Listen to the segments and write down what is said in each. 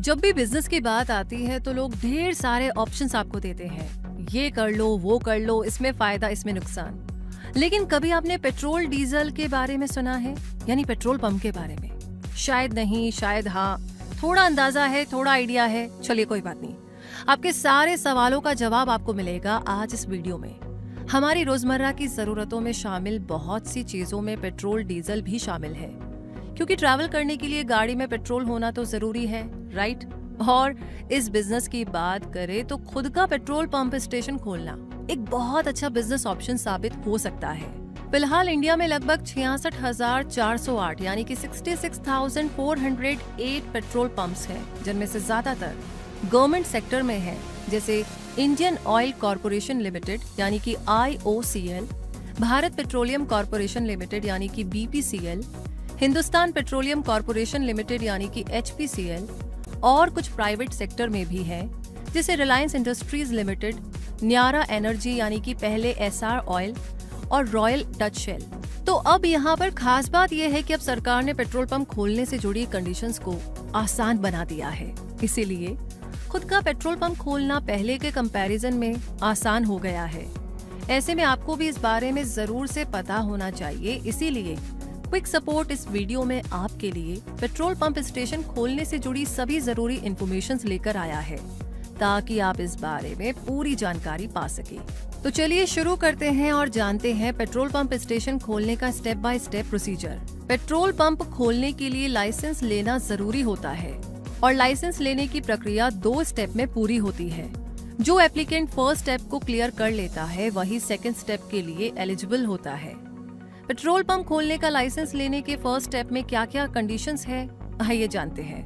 जब भी बिज़नेस की बात आती है तो लोग ढेर सारे ऑप्शंस आपको देते हैं। ये कर लो, वो कर लो, इसमें फ़ायदा, इसमें नुकसान। लेकिन कभी आपने पेट्रोल डीजल के बारे में सुना है? यानी पेट्रोल पंप के बारे में? शायद नहीं, शायद हाँ। थोड़ा अंदाज़ा है, थोड़ा आइडिया है। चलिए कोई बात नहीं। आपके सारे सवालों का जवाब आपको मिलेगा आज इस वीडियो में। हमारी रोज़मर्रा की जरूरतों में शामिल बहुत सी चीज़ों में पेट्रोल डीजल भी शामिल है। क्योंकि ट्रैवल करने के लिए गाड़ी में पेट्रोल होना तो ज़रूरी है राइट और इस बिज़नेस की बात करें तो खुद का पेट्रोल पंप स्टेशन खोलना एक बहुत अच्छा बिज़नेस ऑप्शन साबित हो सकता है। फ़िलहाल इंडिया में लगभग छियासठ हज़ार चार सौ आठ यानी कि 66,408 पेट्रोल पंप्स हैं, जिनमें से ज़्यादातर गवर्नमेंट सेक्टर में है जैसे इंडियन ऑयल कॉरपोरेशन लिमिटेड यानी कि आई भारत पेट्रोलियम कॉरपोरेशन लिमिटेड यानी कि BPCL Hindustan Petroleum Corporation Limited यानी कि एचपीसीएल और कुछ प्राइवेट सेक्टर में भी है, जैसे Reliance Industries Limited Nayara Energy यानी कि पहले एसआर ऑयल और रॉयल डच शेल तो अब यहाँ पर खास बात यह है कि अब सरकार ने पेट्रोल पंप खोलने से जुड़ी कंडीशंस को आसान बना दिया है। इसीलिए खुद का पेट्रोल पंप खोलना पहले के कंपैरिजन में आसान हो गया है। ऐसे में आपको भी इस बारे में ज़रूर से पता होना चाहिए। इसीलिए क्विक सपोर्ट इस वीडियो में आपके लिए पेट्रोल पंप स्टेशन खोलने से जुड़ी सभी ज़रूरी इन्फॉर्मेशन लेकर आया है, ताकि आप इस बारे में पूरी जानकारी पा सके। तो चलिए शुरू करते हैं और जानते हैं पेट्रोल पंप स्टेशन खोलने का step by step procedure petrol pump खोलने के लिए लाइसेंस लेना ज़रूरी होता है, और लाइसेंस लेने की प्रक्रिया दो स्टेप में पूरी होती है। जो एप्लीकेंट फ़र्स्ट स्टेप को क्लियर कर लेता है, वही सेकेंड स्टेप के लिए एलिजिबल होता है। पेट्रोल पंप खोलने का लाइसेंस लेने के फ़र्स्ट स्टेप में क्या क्या कंडीशंस है? आइए जानते हैं।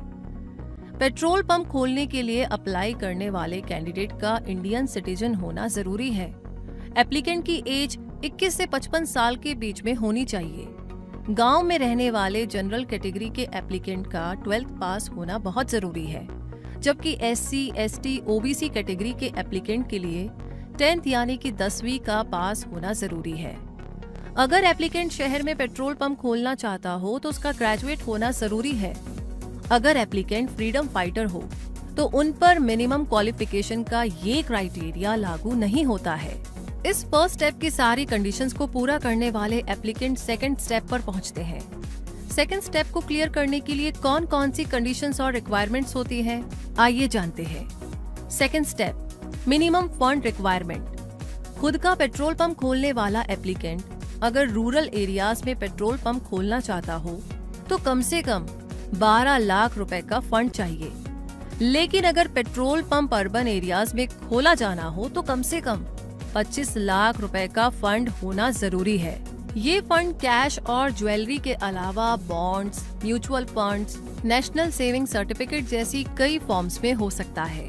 पेट्रोल पंप खोलने के लिए अप्लाई करने वाले कैंडिडेट का इंडियन सिटीजन होना ज़रूरी है। एप्लीकेंट की एज 21 से 55 साल के बीच में होनी चाहिए। गाँव में रहने वाले जनरल कैटेगरी के एप्लीकेंट का ट्वेल्थ पास होना बहुत ज़रूरी है। जबकि S C S T OBC category के एप्लीकेंट के लिए टेंथ यानी कि दसवीं का पास होना ज़रूरी है। अगर एप्लीकेंट शहर में पेट्रोल पंप खोलना चाहता हो तो उसका ग्रेजुएट होना ज़रूरी है। अगर एप्लीकेंट फ्रीडम फाइटर हो तो उन पर मिनिमम क्वालिफिकेशन का ये क्राइटेरिया लागू नहीं होता है। इस फ़र्स्ट स्टेप की सारी कंडीशंस को पूरा करने वाले एप्लीकेंट सेकंड स्टेप पर पहुँचते हैं। सेकंड स्टेप को क्लियर करने के लिए कौन कौन सी कंडीशंस और रिक्वायरमेंट्स होती हैं, आइए जानते हैं। Second step minimum fund requirement खुद का पेट्रोल पंप खोलने वाला एप्लीकेंट अगर रूरल एरियाज़ में पेट्रोल पंप खोलना चाहता हो तो कम से कम 12 लाख रुपए का फंड चाहिए। लेकिन अगर पेट्रोल पंप अर्बन एरियाज़ में खोला जाना हो तो कम से कम 25 लाख रुपए का फंड होना ज़रूरी है। ये फंड कैश और ज्वेलरी के अलावा bonds, mutual funds, national saving certificate जैसी कई फॉर्म्स में हो सकता है।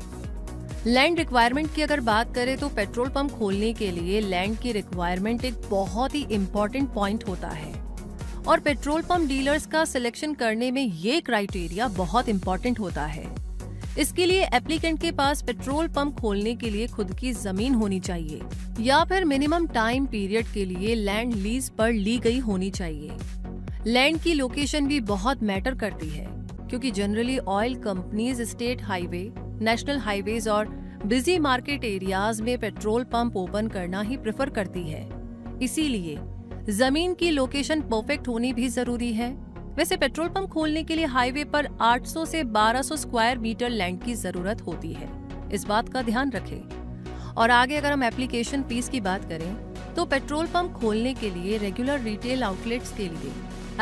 लैंड रिक्वायरमेंट की अगर बात करें तो पेट्रोल पंप खोलने के लिए लैंड की रिक्वायरमेंट एक बहुत ही इम्पोर्टेंट पॉइंट होता है। और पेट्रोल पंप डीलर्स का सिलेक्शन करने में ये क्राइटेरिया बहुत इम्पोर्टेंट होता है। इसके लिए एप्लीकेंट के पास पेट्रोल पंप खोलने के लिए खुद की ज़मीन होनी चाहिए, या फिर मिनिमम टाइम पीरियड के लिए लैंड लीज पर ली गई होनी चाहिए। लैंड की लोकेशन भी बहुत मैटर करती है, क्योंकि generally oil companies state highway national highways और बिज़ी मार्केट एरियाज़ में पेट्रोल पंप ओपन करना ही प्रेफर करती है। इसीलिए ज़मीन की लोकेशन परफेक्ट होनी भी ज़रूरी है। वैसे पेट्रोल पंप खोलने के लिए हाईवे पर 800 से 1200 स्क्वायर मीटर लैंड की ज़रूरत होती है। इस बात का ध्यान रखें। और आगे अगर हम एप्लीकेशन फ़ीस की बात करें तो पेट्रोल पंप खोलने के लिए रेगुलर रिटेल आउटलेट्स के लिए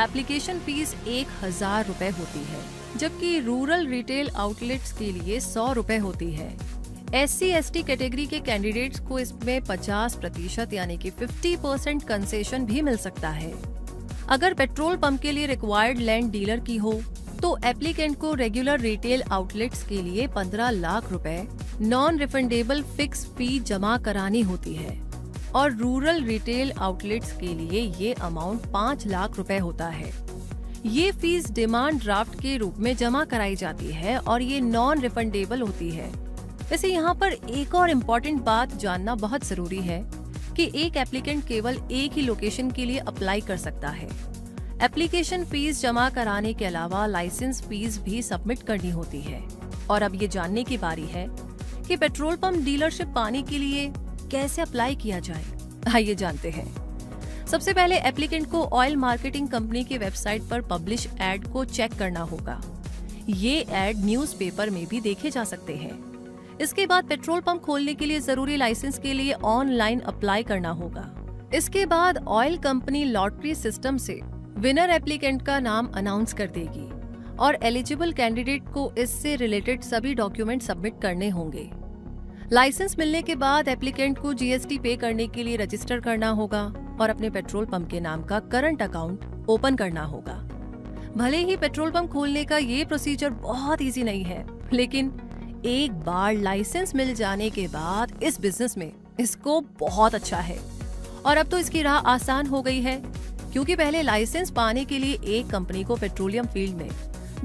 एप्लीकेशन फ़ीस एक हज़ार रूपए होती है। जबकि रूरल रिटेल आउटलेट्स के लिए सौ रूपए होती है। एस सी कैटेगरी के कैंडिडेट्स को इसमें 50 प्रतिशत यानी कि 50 परसेंट कंसेशन भी मिल सकता है। अगर पेट्रोल पंप के लिए रिक्वायर्ड लैंड डीलर की हो तो एप्लीकेंट को रेगुलर रिटेल आउटलेट्स के लिए 15 लाख रुपए नॉन रिफंडेबल फिक्स फ़ी जमा करानी होती है। और रूरल रिटेल आउटलेट्स के लिए ये अमाउंट पाँच लाख रुपए होता है। ये फ़ीस डिमांड ड्राफ्ट के रूप में जमा कराई जाती है और ये नॉन रिफंडेबल होती है। वैसे यहाँ पर एक और इम्पोर्टेंट बात जानना बहुत ज़रूरी है कि एक एप्लीकेंट केवल एक ही लोकेशन के लिए अप्लाई कर सकता है। एप्लीकेशन फ़ीस जमा कराने के अलावा लाइसेंस फ़ीस भी सबमिट करनी होती है। और अब ये जानने की बारी है कि पेट्रोल पंप डीलरशिप पाने के लिए कैसे अप्लाई किया जाए। आइए जानते हैं। सबसे पहले एप्लीकेंट को ऑयल मार्केटिंग कंपनी की वेबसाइट पर पब्लिश एड को चेक करना होगा। ये एड न्यूज़पेपर में भी देखे जा सकते हैं। इसके बाद पेट्रोल पंप खोलने के लिए ज़रूरी लाइसेंस के लिए ऑनलाइन अप्लाई करना होगा। इसके बाद ऑयल कंपनी लॉटरी सिस्टम से विनर एप्लीकेंट का नाम अनाउंस कर देगी और एलिजिबल कैंडिडेट को इससे रिलेटेड सभी डॉक्यूमेंट सबमिट करने होंगे। लाइसेंस मिलने के बाद एप्लीकेंट को जीएसटी पे करने के लिए रजिस्टर करना होगा और अपने पेट्रोल पंप के नाम का करंट अकाउंट ओपन करना होगा। भले ही पेट्रोल पंप खोलने का ये प्रोसीजर बहुत इजी नहीं है, लेकिन एक बार लाइसेंस मिल जाने के बाद इस बिज़नेस में इसको बहुत अच्छा है। और अब तो इसकी राह आसान हो गई है, क्योंकि पहले लाइसेंस पाने के लिए एक कंपनी को पेट्रोलियम फ़ील्ड में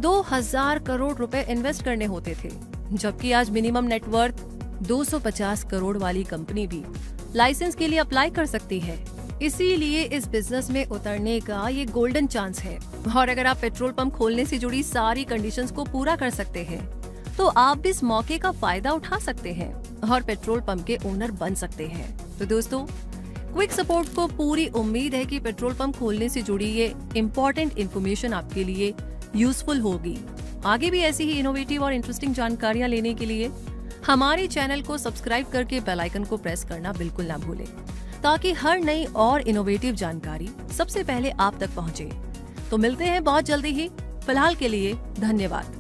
2000 करोड़ रुपए इन्वेस्ट करने होते थे, जबकि आज मिनिमम नेटवर्थ 250 करोड़ वाली कंपनी भी लाइसेंस के लिए अप्लाई कर सकती है। इसीलिए इस बिज़नेस में उतरने का ये गोल्डन चांस है। और अगर आप पेट्रोल पंप खोलने से जुड़ी सारी कंडीशंस को पूरा कर सकते हैं तो आप भी इस मौके का फ़ायदा उठा सकते हैं और पेट्रोल पंप के ओनर बन सकते हैं। तो दोस्तों, क्विक सपोर्ट को पूरी उम्मीद है कि पेट्रोल पंप खोलने से जुड़ी ये इम्पोर्टेंट इन्फॉर्मेशन आपके लिए यूजफुल होगी। आगे भी ऐसी ही इनोवेटिव और इंटरेस्टिंग जानकारियाँ लेने के लिए हमारे चैनल को सब्सक्राइब करके बेल आइकन को प्रेस करना बिल्कुल ना भूलें, ताकि हर नई और इनोवेटिव जानकारी सबसे पहले आप तक पहुँचे। तो मिलते हैं बहुत जल्दी ही फ़िलहाल के लिए धन्यवाद